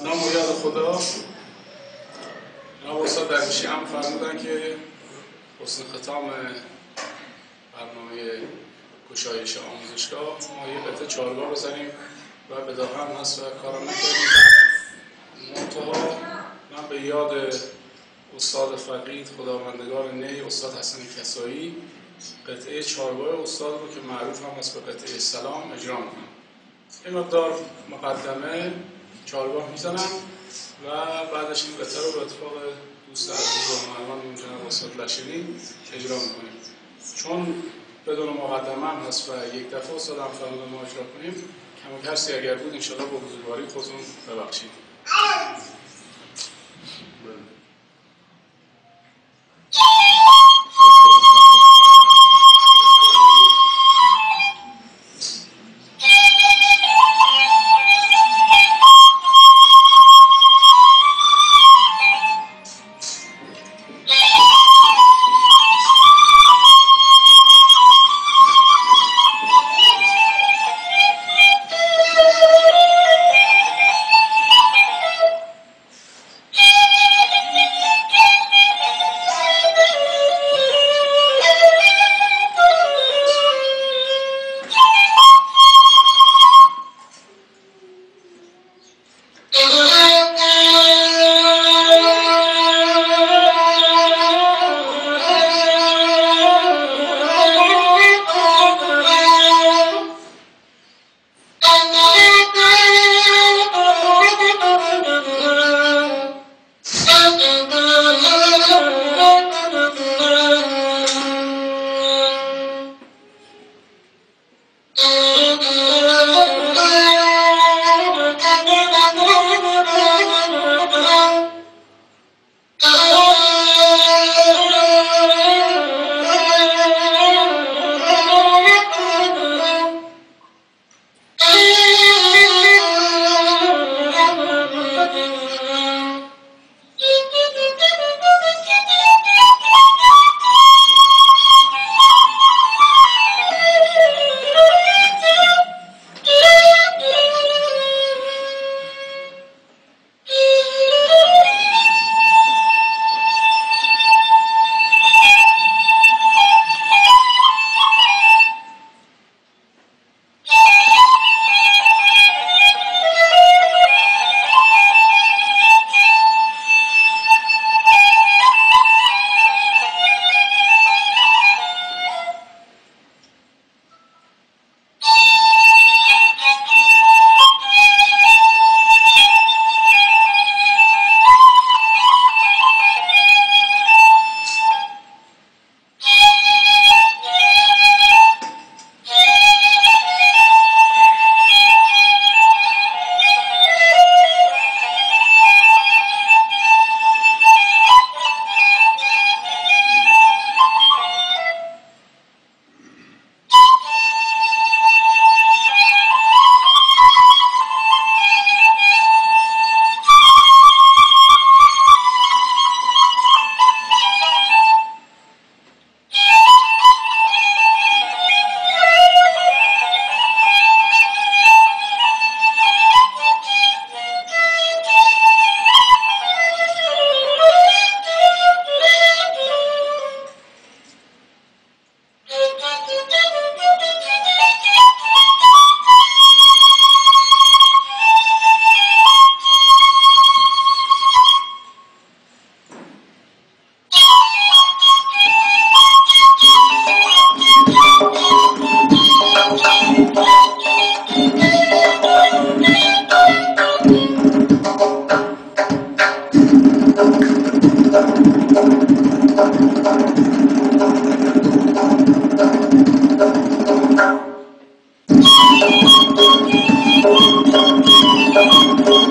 نام و یاد خدا. جناب استاد درویشی هم فرمودن که حسن ختام برنامه گشایش آموزشگاه ما یه قطعه چارگاه بزنیم و به هم هست و کارم نکردیم منتها من به یاد استاد فقید خداوندگار نی استاد حسن کسایی قطعه چارگاه استاد رو که معروف هم هست به قطعه سلام اجرا می‌کنم. این مقدار مقدمه چارگاه می‌زنم و بعدش این قطعه رو به اتفاق دوست عزیز و مهمان جناب استاد لشینی اجرا می‌کنیم. چون بدون مقدمه هم هست و یک دفعه استاد هم ما اجرا کنیم کم کسی اگر بود انشاءالله با بزرگواری خودتون ببخشید. ダメだ。